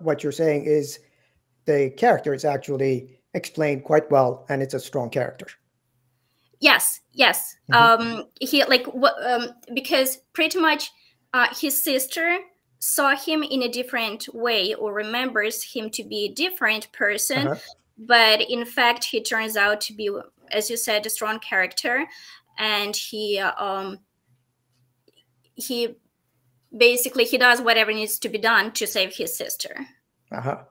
what you're saying is the character is actually explained quite well, and it's a strong character. Yes, yes. Mm-hmm. Um, he like what um, because pretty much uh, his sister saw him in a different way or remembers him to be a different person, uh-huh. but in fact he turns out to be, as you said, a strong character, and he um, he basically he does whatever needs to be done to save his sister. Uh-huh.